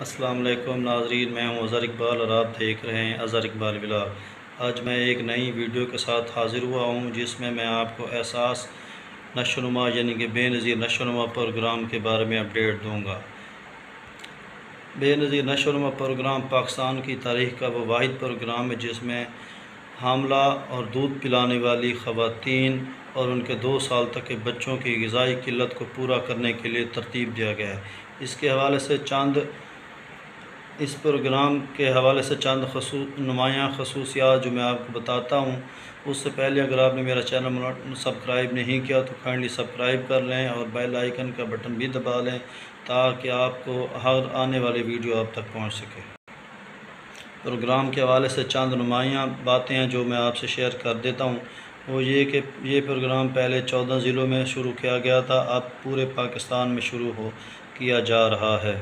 वालेकुम नाजरीन, मैं हूँ अज़हर इकबाल और आप देख रहे हैं अज़हर इकबाल ब्लॉग आज मैं एक नई वीडियो के साथ हाज़िर हुआ हूँ, जिसमें मैं आपको एहसास नशोनुमा, यानी कि बेनज़ीर नशोनुमा प्रोग्राम के बारे में अपडेट दूँगा। बेनज़ीर नशोनुमा प्रोग्राम पाकिस्तान की तारीख का वो वाद प्रोग्राम है, जिसमें हामला और दूध पिलाने वाली ख़वातीन और उनके दो साल तक के बच्चों की गज़ाई, किल्लत को पूरा करने के लिए तरतीब दिया गया है। इसके हवाले से चंद इस प्रोग्राम के हवाले से चंद खसू नुमायाँ खसूसियात जो मैं आपको बताता हूँ, उससे पहले अगर आपने मेरा चैनल सब्सक्राइब नहीं किया तो काइंडली सब्सक्राइब कर लें और बेल आइकन का बटन भी दबा लें ताकि आपको हर आने वाली वीडियो आप तक पहुँच सके। प्रोग्राम के हवाले से चंद नुमायाँ बातें हैं जो मैं आपसे शेयर कर देता हूँ। वो ये कि ये प्रोग्राम पहले चौदह ज़िलों में शुरू किया गया था, अब पूरे पाकिस्तान में शुरू हो, किया जा रहा है।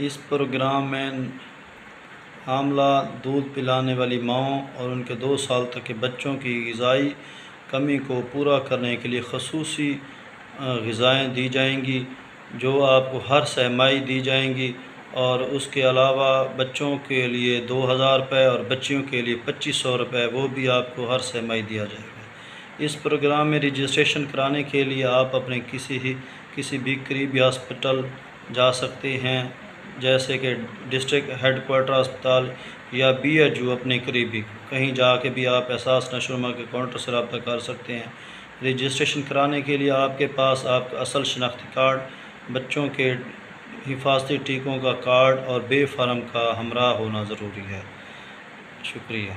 इस प्रोग्राम में हामला दूध पिलाने वाली माओं और उनके दो साल तक के बच्चों की गज़ाई कमी को पूरा करने के लिए खसूस गज़ाएँ दी जाएँगी, जो आपको हर सहमाई दी जाएँगी और उसके अलावा बच्चों के लिए दो हज़ार रुपये और बच्चियों के लिए पच्चीस सौ रुपये वो भी आपको हर सहमाई दिया जाएगा। इस प्रोग्राम में रजिस्ट्रेशन कराने के लिए आप अपने किसी ही, किसी भी करीबी हॉस्पिटल जा सकते हैं। जैसे कि डिस्ट्रिक्ट हेडकोार्टर अस्पताल या बी एच यू अपने करीबी। कहीं जाके भी आप एहसास नशोनुमा के काउंटर से रबता कर सकते हैं। रजिस्ट्रेशन कराने के लिए आपके पास आपका असल शनाख्ती कार्ड, बच्चों के हिफाजती टीकों का कार्ड और बे फार्म का हमरा होना ज़रूरी है। शुक्रिया।